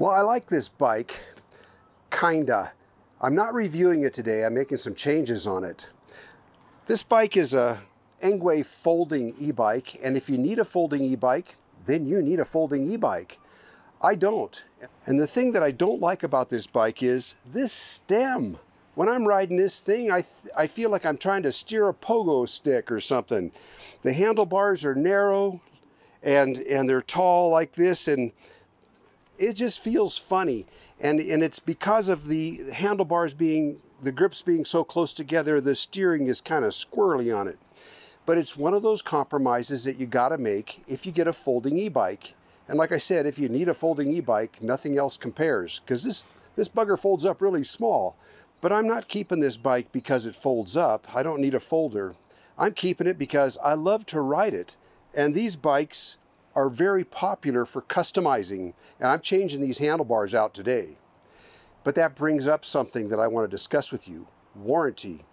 Well, I like this bike, kinda. I'm not reviewing it today, I'm making some changes on it. This bike is a Engwe folding e-bike, and if you need a folding e-bike, then you need a folding e-bike. I don't. And the thing that I don't like about this bike is this stem. When I'm riding this thing, I, I feel like I'm trying to steer a pogo stick or something. The handlebars are narrow and, and they're tall like this, and it just feels funny. And, and it's because of the handlebars being, the grips being so close together, the steering is kind of squirrely on it. But it's one of those compromises that you got to make if you get a folding e-bike. And like I said, if you need a folding e-bike, nothing else compares because this, this bugger folds up really small. But I'm not keeping this bike because it folds up. I don't need a folder. I'm keeping it because I love to ride it. And these bikes are very popular for customizing. And I'm changing these handlebars out today. But that brings up something that I want to discuss with you, warranty.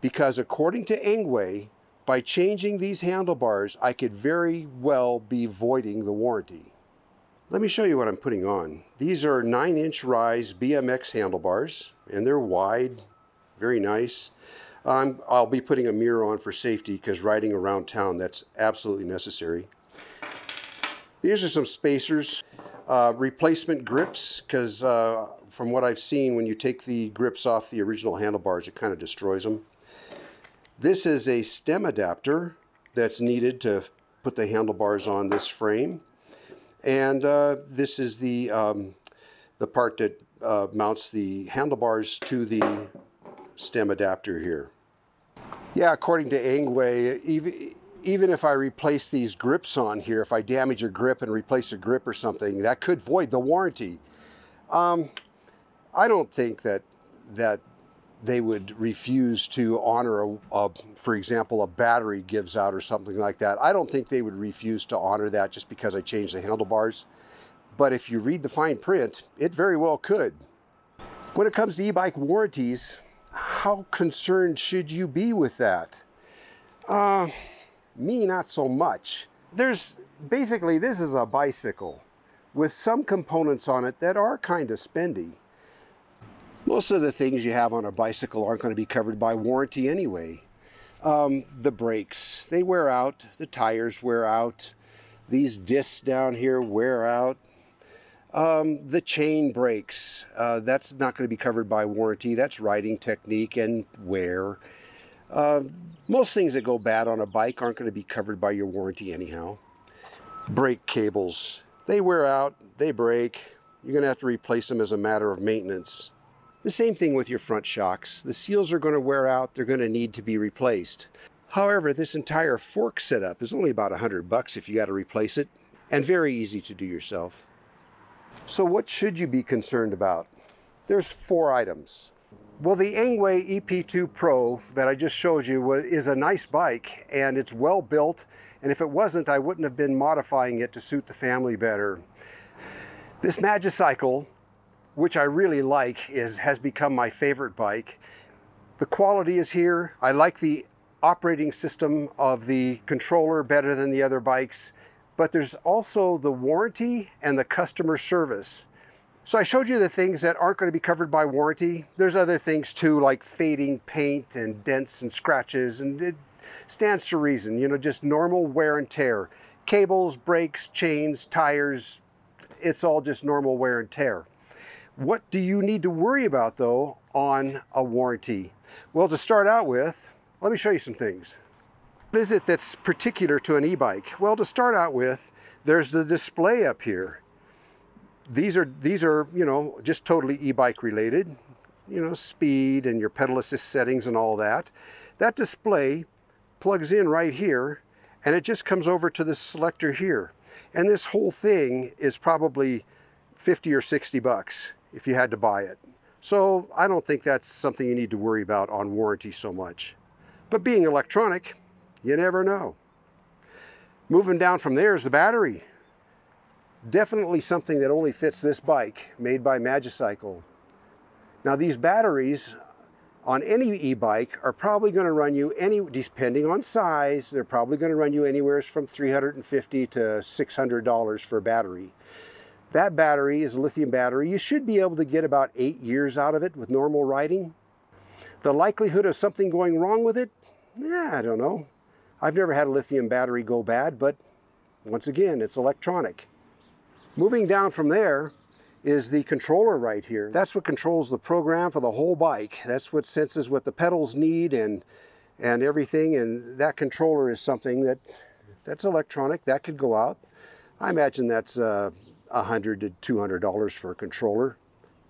Because according to Engwe, by changing these handlebars, I could very well be voiding the warranty. Let me show you what I'm putting on. These are 9-inch rise BMX handlebars, and they're wide, very nice. Um, I'll be putting a mirror on for safety because riding around town, that's absolutely necessary. These are some spacers, uh, replacement grips, because uh, from what I've seen, when you take the grips off the original handlebars, it kind of destroys them. This is a stem adapter that's needed to put the handlebars on this frame. And uh, this is the, um, the part that uh, mounts the handlebars to the stem adapter here. Yeah, according to Engwe, even, even if I replace these grips on here, if I damage a grip and replace a grip or something, that could void the warranty. Um, I don't think that that they would refuse to honor, a, a, for example, a battery gives out or something like that. I don't think they would refuse to honor that just because I changed the handlebars. But if you read the fine print, it very well could. When it comes to e-bike warranties, how concerned should you be with that? Uh, me, not so much. There's basically, this is a bicycle with some components on it that are kind of spendy. Most of the things you have on a bicycle aren't going to be covered by warranty anyway. Um, the brakes, they wear out, the tires wear out, these discs down here wear out. Um, the chain breaks, uh, that's not going to be covered by warranty. That's riding technique and wear. Uh, most things that go bad on a bike aren't going to be covered by your warranty anyhow. Brake cables, they wear out, they break. You're going to have to replace them as a matter of maintenance. The same thing with your front shocks. The seals are going to wear out, they're going to need to be replaced. However, this entire fork setup is only about 100 bucks if you got to replace it, and very easy to do yourself. So what should you be concerned about? There's four items. Well, the Engwe EP2 Pro that I just showed you is a nice bike and it's well built. And if it wasn't, I wouldn't have been modifying it to suit the family better. This Magicycle which I really like, is has become my favorite bike. The quality is here. I like the operating system of the controller better than the other bikes, but there's also the warranty and the customer service. So I showed you the things that aren't going to be covered by warranty. There's other things too, like fading paint and dents and scratches, and it stands to reason, you know, just normal wear and tear. Cables, brakes, chains, tires, it's all just normal wear and tear. What do you need to worry about though on a warranty? Well, to start out with, let me show you some things. What is it that's particular to an e-bike? Well, to start out with, there's the display up here. These are, these are, you know, just totally e-bike related, you know, speed and your pedal assist settings and all that. That display plugs in right here and it just comes over to this selector here. And this whole thing is probably 50 or 60 bucks if you had to buy it. So I don't think that's something you need to worry about on warranty so much. But being electronic, you never know. Moving down from there is the battery. Definitely something that only fits this bike, made by Magicycle. Now these batteries on any e-bike are probably going to run you any, depending on size, they're probably going to run you anywhere from 350 to $600 for a battery. That battery is a lithium battery. You should be able to get about eight years out of it with normal riding. The likelihood of something going wrong with it? Yeah, I don't know. I've never had a lithium battery go bad, but once again, it's electronic. Moving down from there is the controller right here. That's what controls the program for the whole bike. That's what senses what the pedals need and and everything and that controller is something that that's electronic that could go out. I imagine that's uh, a uh, hundred to two hundred dollars for a controller.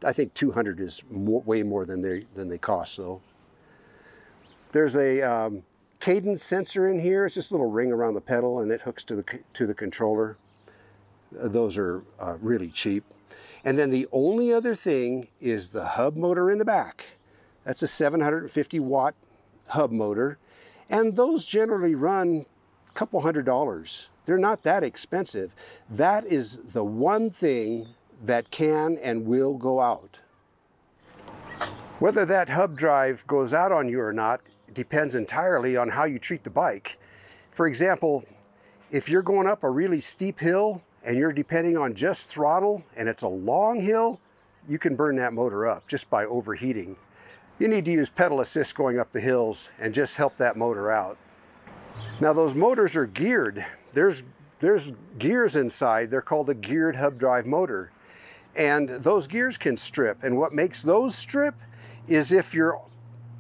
I think 200 is more, way more than they than they cost though. There's a um, cadence sensor in here. It's just a little ring around the pedal and it hooks to the to the controller those are uh, really cheap and then the only other thing is the hub motor in the back that's a 750 watt hub motor, and those generally run a couple hundred dollars. They're not that expensive. That is the one thing that can and will go out. Whether that hub drive goes out on you or not depends entirely on how you treat the bike. For example, if you're going up a really steep hill and you're depending on just throttle and it's a long hill, you can burn that motor up just by overheating you need to use pedal assist going up the hills and just help that motor out. Now those motors are geared. There's, there's gears inside. They're called a geared hub drive motor. And those gears can strip. And what makes those strip is if you're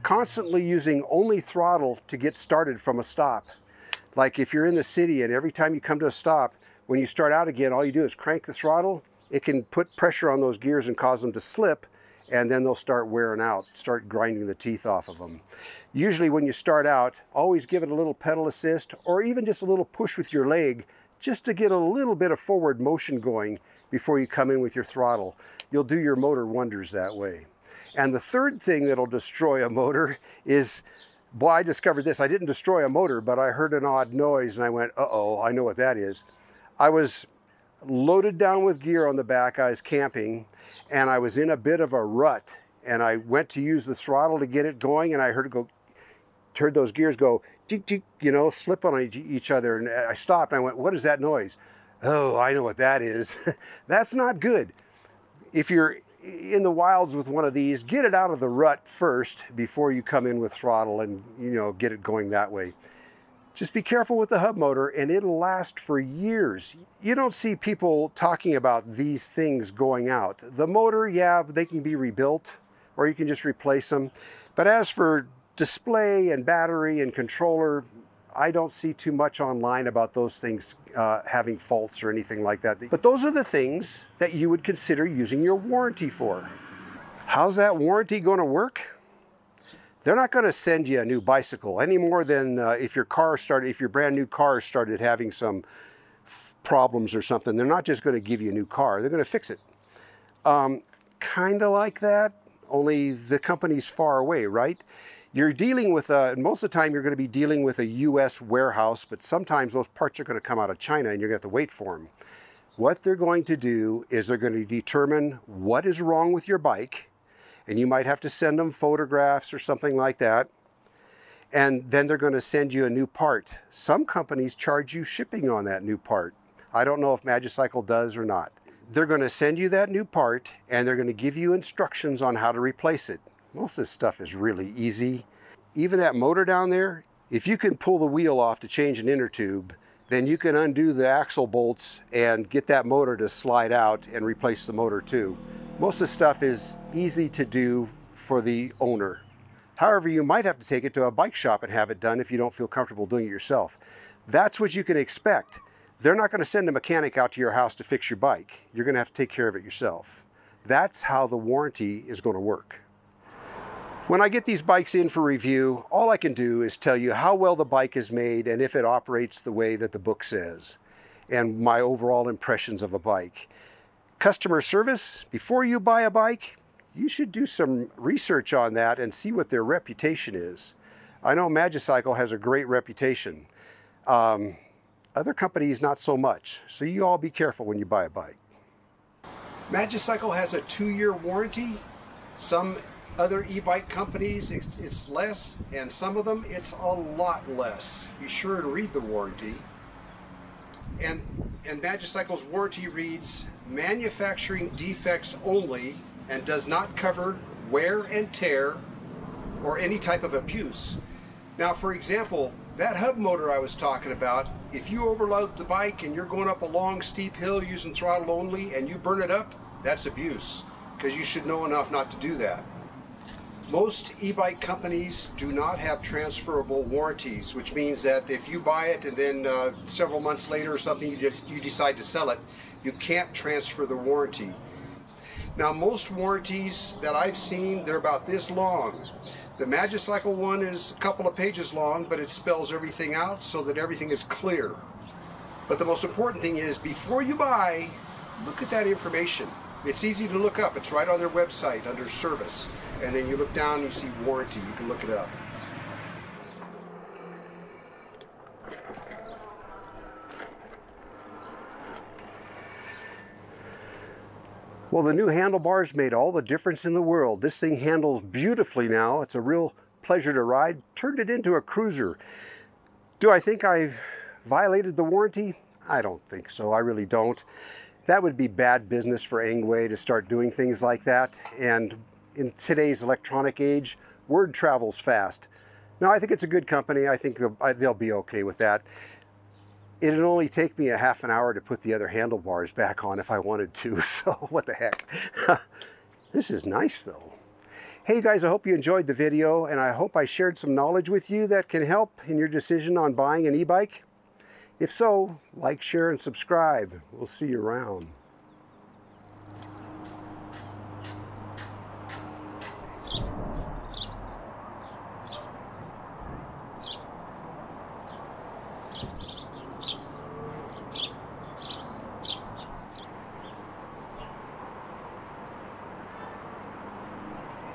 constantly using only throttle to get started from a stop. Like if you're in the city and every time you come to a stop, when you start out again, all you do is crank the throttle, it can put pressure on those gears and cause them to slip and then they'll start wearing out, start grinding the teeth off of them. Usually when you start out, always give it a little pedal assist or even just a little push with your leg just to get a little bit of forward motion going before you come in with your throttle. You'll do your motor wonders that way. And the third thing that'll destroy a motor is, boy, I discovered this. I didn't destroy a motor, but I heard an odd noise and I went, uh-oh, I know what that is. I was loaded down with gear on the back. I was camping and I was in a bit of a rut and I went to use the throttle to get it going and I heard it go, heard those gears go, tick, tick, you know, slip on each other. And I stopped and I went, what is that noise? Oh, I know what that is. That's not good. If you're in the wilds with one of these, get it out of the rut first before you come in with throttle and, you know, get it going that way. Just be careful with the hub motor and it'll last for years. You don't see people talking about these things going out. The motor, yeah, they can be rebuilt or you can just replace them. But as for display and battery and controller, I don't see too much online about those things uh, having faults or anything like that. But those are the things that you would consider using your warranty for. How's that warranty going to work? They're not going to send you a new bicycle any more than uh, if your car started, if your brand new car started having some problems or something. They're not just going to give you a new car, they're going to fix it. Um, kind of like that, only the company's far away, right? You're dealing with, a, most of the time you're going to be dealing with a US warehouse, but sometimes those parts are going to come out of China and you're going to have to wait for them. What they're going to do is they're going to determine what is wrong with your bike and you might have to send them photographs or something like that. And then they're going to send you a new part. Some companies charge you shipping on that new part. I don't know if Magicycle does or not. They're going to send you that new part and they're going to give you instructions on how to replace it. Most of this stuff is really easy. Even that motor down there, if you can pull the wheel off to change an inner tube, then you can undo the axle bolts and get that motor to slide out and replace the motor too. Most of the stuff is easy to do for the owner. However, you might have to take it to a bike shop and have it done if you don't feel comfortable doing it yourself. That's what you can expect. They're not going to send a mechanic out to your house to fix your bike. You're going to have to take care of it yourself. That's how the warranty is going to work. When I get these bikes in for review, all I can do is tell you how well the bike is made and if it operates the way that the book says, and my overall impressions of a bike customer service, before you buy a bike, you should do some research on that and see what their reputation is. I know Magicycle has a great reputation. Um, other companies, not so much. So you all be careful when you buy a bike. Magicycle has a two-year warranty. Some other e-bike companies, it's, it's less, and some of them, it's a lot less. Be sure and read the warranty. And and Magicycle's warranty reads manufacturing defects only and does not cover wear and tear or any type of abuse. Now, for example, that hub motor I was talking about, if you overload the bike and you're going up a long steep hill using throttle only and you burn it up, that's abuse because you should know enough not to do that. Most e-bike companies do not have transferable warranties, which means that if you buy it and then uh, several months later or something you just you decide to sell it, you can't transfer the warranty. Now most warranties that I've seen, they're about this long. The Magicycle one is a couple of pages long, but it spells everything out so that everything is clear. But the most important thing is before you buy, look at that information. It's easy to look up. It's right on their website under service. And then you look down you see warranty. You can look it up. Well, the new handlebars made all the difference in the world. This thing handles beautifully now. It's a real pleasure to ride. Turned it into a cruiser. Do I think I've violated the warranty? I don't think so. I really don't. That would be bad business for Engwe to start doing things like that. And in today's electronic age, word travels fast. Now, I think it's a good company. I think they'll, they'll be okay with that. It'd only take me a half an hour to put the other handlebars back on if I wanted to, so what the heck. this is nice though. Hey guys, I hope you enjoyed the video and I hope I shared some knowledge with you that can help in your decision on buying an e-bike. If so, like, share, and subscribe. We'll see you around.